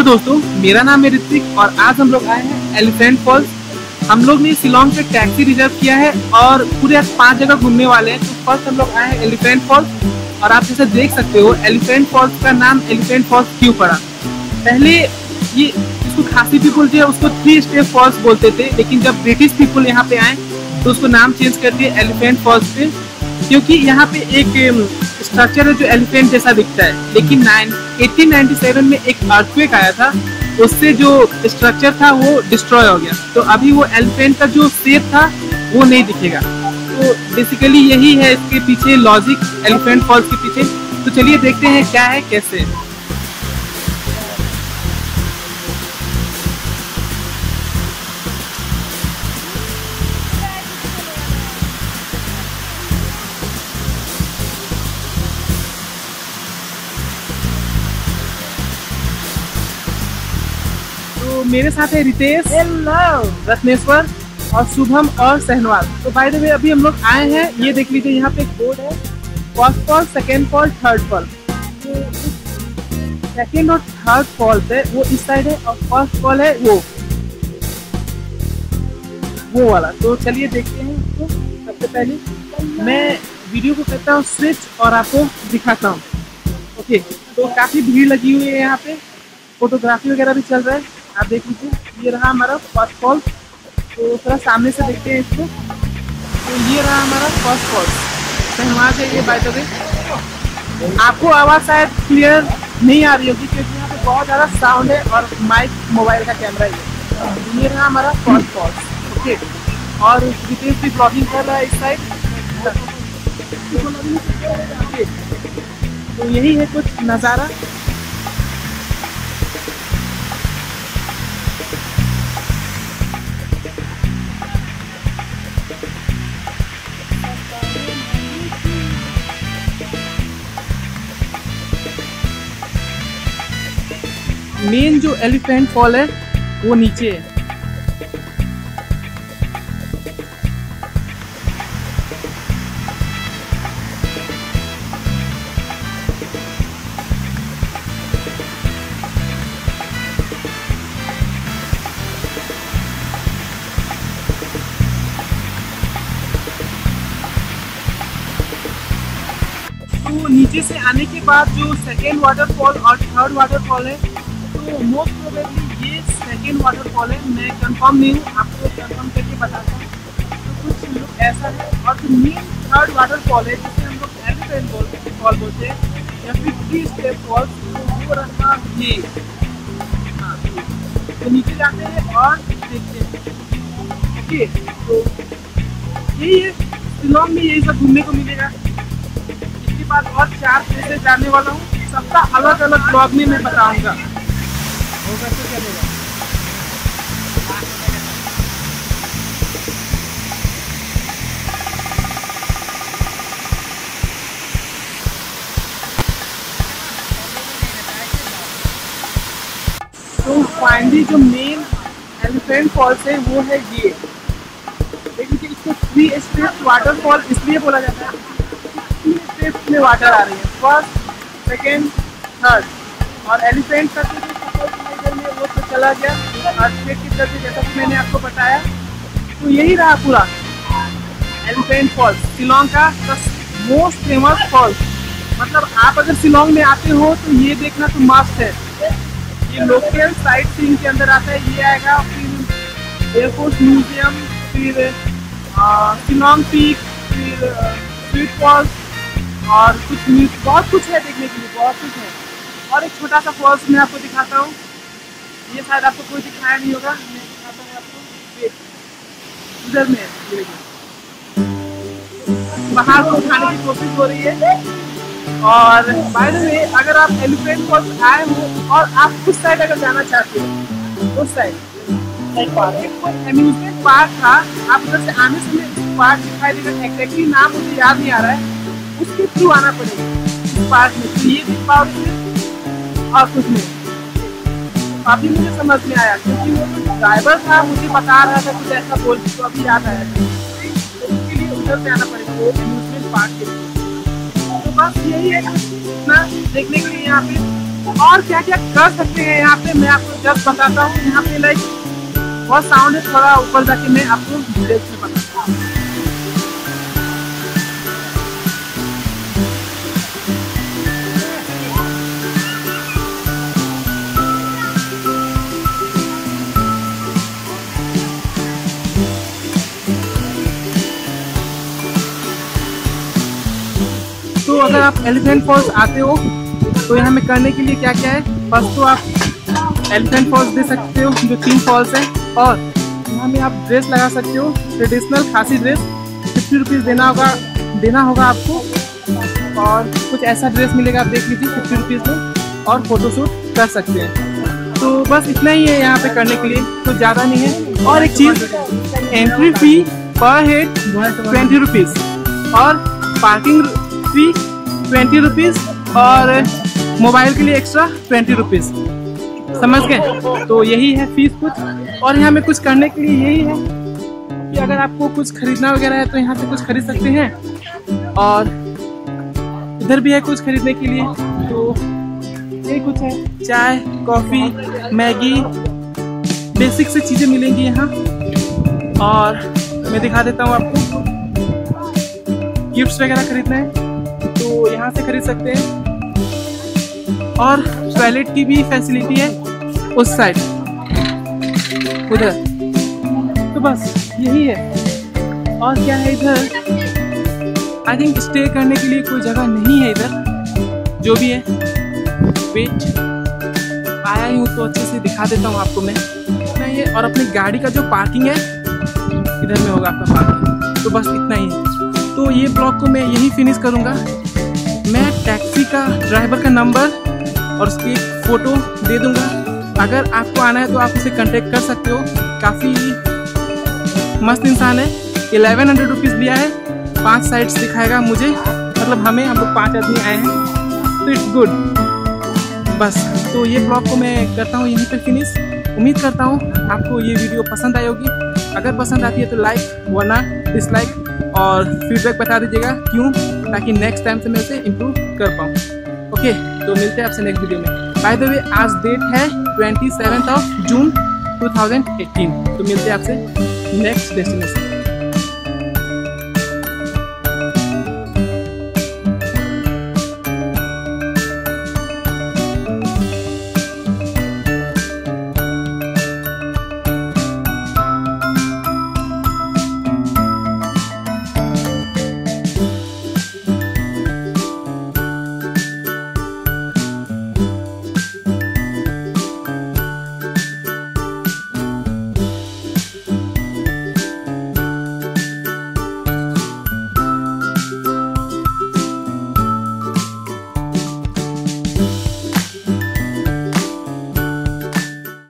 Hello दोस्तों, मेरा नाम है ऋत्विक और आज हम लोग आए हैं एलिफेंट फॉल्स हम लोग ने शिलोंग से टैक्सी रिज़र्व किया है और पूरे आज पाँच जगह घूमने वाले हैं। तो फ़र्स्ट हम लोग आए हैं एलिफेंट फॉल्स और आप जैसे देख सकते हो एलिफेंट फॉल्स का नाम एलिफेंट फॉल्स क्यों पड़ा? पहले ये इसको खासी पीपुल जो है, उसको थ्री स्टेप फॉल्स बोलते थे, लेकिन जब ब्रिटिश पीपुल यहाँ पे आए तो उसको नाम चेंज कर दिया एलिफेंट फॉल्स पे। क्योंकि यहाँ पे एक स्ट्रक्चर है जो एलिफेंट जैसा दिखता है। लेकिन 1897 में एक अर्थक्वेक आया था। उससे जो स्ट्रक्चर था, वो डिस्ट्रॉय हो गया। तो अभी वो एलिफेंट का जो शेप था, वो नहीं दिखेगा। तो बेसिकली यही है इसके पीछे लॉजिक एलिफेंट फॉल्स के पीछे। तो चलिए देखते हैं क्या है, कैसे मेरे साथ है रितेश। हेलो रत्नेश्वर और शुभम और सहनवाल। तो बाय द वे अभी हम लोग आए हैं। ये देख लीजिए यहाँ पे बोर्ड है। First fall second fall third fall second और थर्ड फॉल है वो इस साइड है और फ़र्स्ट फॉल है वो। वो वाला। तो चलिए देखते हैं इसको। सबसे पहले मैं वीडियो को करता हूँ स्विच और आपको दिखाता हूँ। ओके तो काफ़ी भीड़ लगी हुई है यहाँ पे। फोटोग्राफी वगैरह भी चल रहा है। आप देख लीजिए, ये रहा हमारा फ़र्स्ट फॉल तो थोड़ा सामने से देखते हैं इसको। तो ये रहा हमारा फ़र्स्ट फॉल वहाँ से ये बाय वे आपको आवाज़ शायद क्लियर नहीं आ रही होगी, क्योंकि यहाँ पे बहुत ज़्यादा साउंड है और माइक मोबाइल का कैमरा ही है। तो ये रहा हमारा फ़र्स्ट फॉल ओके और रितेश भी ब्लॉगिंग कर रहा है इस साइड तो यही है कुछ नज़ारा। मेन जो एलिफेंट फॉल है, वो नीचे है। तो नीचे से आने के बाद जो सेकेंड वाटरफॉल और थर्ड वाटरफॉल है तो मोस्ट प्रोबेबली ये सेकेंड वाटरफॉल है। मैं कंफर्म नहीं हूँ, आपको कंफर्म करके बताता हूँ। तो कुछ लोग ऐसा है, और जो मेन थर्ड वाटरफॉल है, जिसे हम लोग एलिफेंट फॉल बोलते हैं, या फिर थ्री स्टेप फॉल तो वो रहा ये। हाँ तो नीचे जाते हैं और देखते हैं। ओके तो यही है। शिलोंग में यही सब घूमने को मिलेगा। इसके बाद और चार प्लेसेस जाने वाला हूँ। सबका अलग अलग ब्लॉग में मैं बताऊँगा। होगा तो चलेगा तो फाइनली जो मेन एलिफेंट फॉल्स है, वो है ये। देखिए इसको थ्री स्टेप वाटरफॉल इसलिए बोला जाता है थ्री स्टेप्स में वाटर आ रही है। फ़र्स्ट सेकेंड थर्ड और एलिफेंट का तो चला गया। अर्थक्वेक की तरफ़ जैसा कि मैंने आपको बताया तो यही रहा पूरा। एलिफेंट फॉल्स शिलोंग का मोस्ट फ़ेमस फॉल्स मतलब आप अगर शिलोंग में आते हो तो ये देखना तो मस्त है। ये लोकल साइट सीइंग के अंदर आता है। ये आएगा फिर एयरफोर्स म्यूज़ियम फिर शिलोंग पीक फिर स्वीट फॉल्स और कुछ बहुत कुछ है देखने के लिए, बहुत कुछ है। और एक छोटा सा फॉल्स मैं आपको दिखाता हूँ। ये शायद आपको कोई दिखाया नहीं होगा। मैं दिखाता हूँ आपको। इधर में बाहर को उठाने की कोशिश हो रही है। और बाय द वे अगर आप एलिफेंट फॉल्स आए हो और आप उस साइड अगर जाना चाहते हो, उस साइड एम्यूजमेंट पार्क था। आप उधर से आने समय पार्क दिखाई देगा। एग्जैक्टली नाम मुझे याद नहीं आ रहा है। उसके थ्रू आना पड़ेगा। पार्क में। तो ये देख पाओगे और कुछ नहीं। काफ़ी मुझे समझ में आया, क्योंकि वो जो ड्राइवर था, मुझे बता रहा था कुछ ऐसा बोल तो अभी याद आया। उसके लिए उधर से आना पड़ेगा, वो एम्यूजमेंट पार्क के तो बस यही है इतना देखने के लिए यहाँ पे। और क्या क्या कर सकते हैं यहाँ पे, मैं आपको जब बताता हूँ। यहाँ पे लाइक बहुत साउंड है, थोड़ा ऊपर जाके मैं आपको डिटेल्स में बताता हूँ। अगर आप एलिफेंट फॉल्स आते हो तो यहाँ में करने के लिए क्या क्या है? फ़र्स्ट तो आप एलिफेंट फॉल्स दे सकते हो, जो तीन फॉल्स है, और यहाँ में आप ड्रेस लगा सकते हो ट्रेडिशनल खासी ड्रेस फिफ्टी रुपीज़ देना होगा देना होगा आपको, और कुछ ऐसा ड्रेस मिलेगा, आप देख लीजिए फिफ्टी रुपीज़ में, और फोटोशूट कर सकते हैं। तो बस इतना ही है यहाँ पे करने के लिए तो ज़्यादा नहीं है। और एक चीज़ entry fee per head twenty rupees और पार्किंग फ़ी ट्वेंटी रुपीज़ और मोबाइल के लिए एक्स्ट्रा ट्वेंटी रुपीज़ समझ गए? तो यही है फ़ीस कुछ। और यहाँ में कुछ करने के लिए यही है कि अगर आपको कुछ खरीदना वगैरह है तो यहाँ से कुछ खरीद सकते हैं। और इधर भी है कुछ खरीदने के लिए। तो यही कुछ है। चाय, कॉफ़ी, मैगी, बेसिक से चीज़ें मिलेंगी यहाँ। और मैं दिखा देता हूँ आपको। गिफ्ट्स वगैरह खरीदना है। यहाँ से खरीद सकते हैं। और टॉयलेट की भी फैसिलिटी है उस साइड उधर। तो बस, यही है। और क्या है इधर? आई थिंक स्टे करने के लिए कोई जगह नहीं है इधर। जो भी है। वेट आया ही हूँ तो अच्छे से दिखा देता हूँ आपको मैं। इतना है और अपनी गाड़ी का जो पार्किंग है, इधर में होगा आपका पार्किंग तो बस इतना ही है। तो ये ब्लॉग को मैं यही फिनिश करूँगा। मैं टैक्सी का ड्राइवर का नंबर और उसकी फ़ोटो दे दूँगा। अगर आपको आना है तो आप उसे कांटेक्ट कर सकते हो। काफ़ी मस्त इंसान है। एलेवन हंड्रेड रुपीज़ लिया है। पाँच साइड्स दिखाएगा मुझे। मतलब हमें, हम लोग पाँच आदमी आए हैं। तो इट्स गुड बस तो ये ब्लॉग को मैं करता हूँ यहीं पर फिनिश उम्मीद करता हूँ आपको ये वीडियो पसंद आई होगी। अगर पसंद आती है तो लाइक वरना डिसलाइक और फीडबैक बता दीजिएगा। क्यों? ताकि नेक्स्ट टाइम से मैं उसे इम्प्रूव कर पाऊँ। ओके तो मिलते हैं आपसे नेक्स्ट वीडियो में। बाय द वे आज डेट है ट्वेंटी सेवन ऑफ़ जून 2018 तो मिलते हैं आपसे नेक्स्ट डेस्टिनेशन